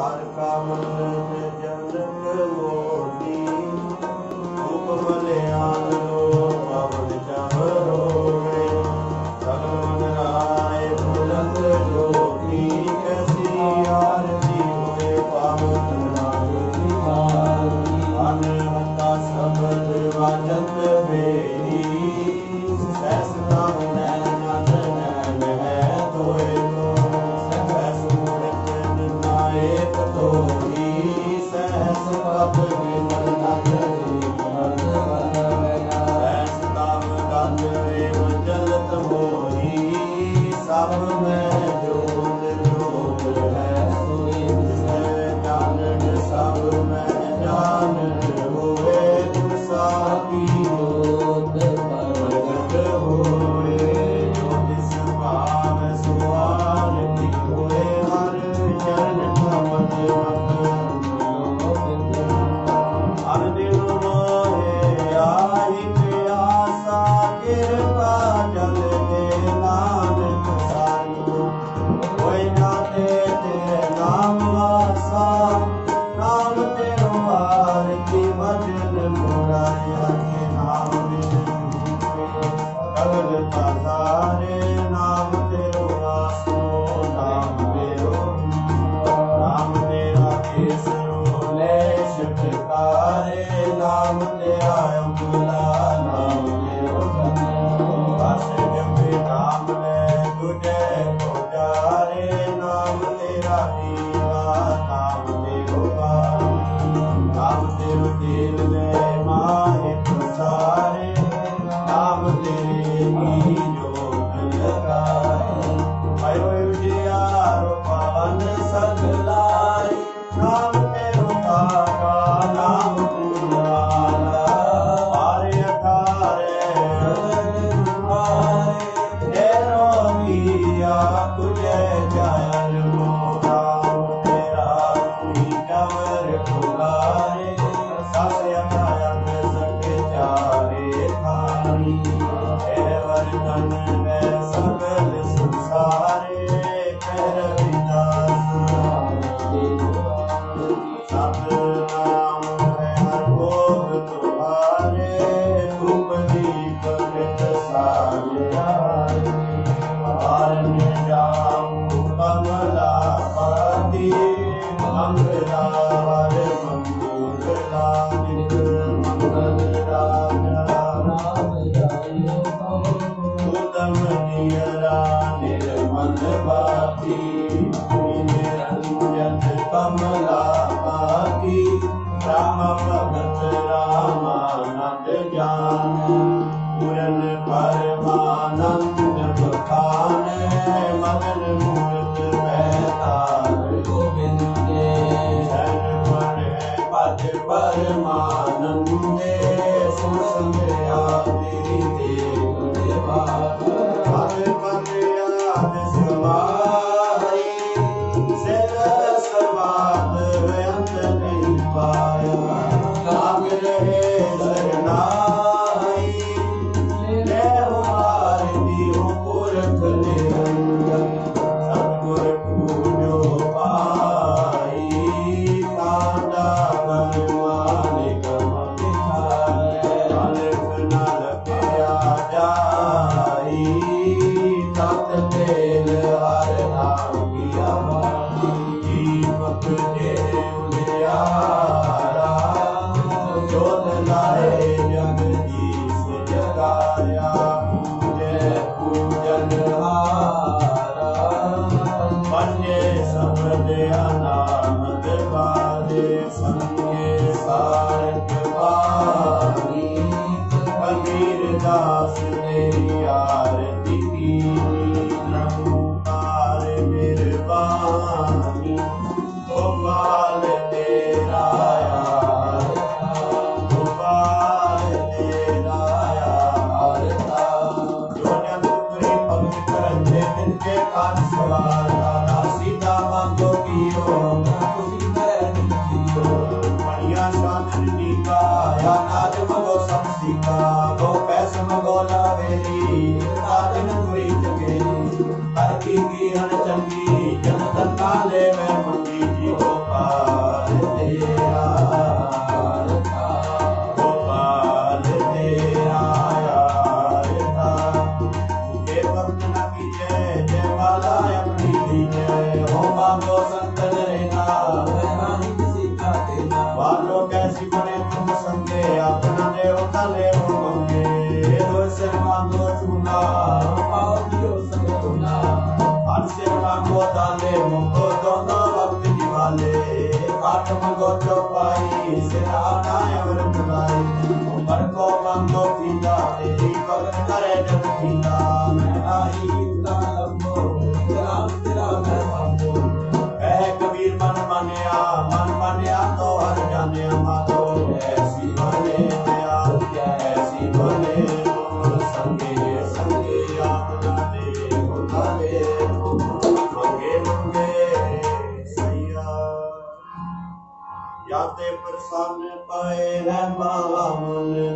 प्यार का मन में बताले मुखो दोनों वक्त निभाले आत्म पाई, सिरा नाय वरत बुलाई उमर को मंगो पीना तेरी पगन करे जब पीना मैं आई Ailem bağlamını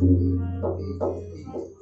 Thank you.